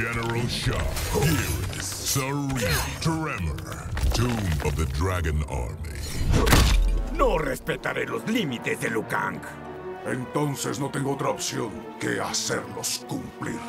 General Shock, Geras, Serene, Tremor, Tomb of the Dragon Army. No respetaré los límites de Lukang. Entonces no tengo otra opción que hacerlos cumplir.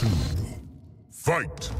Two, fight!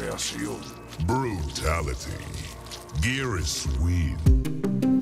creación. Brutality. Gear is sweet.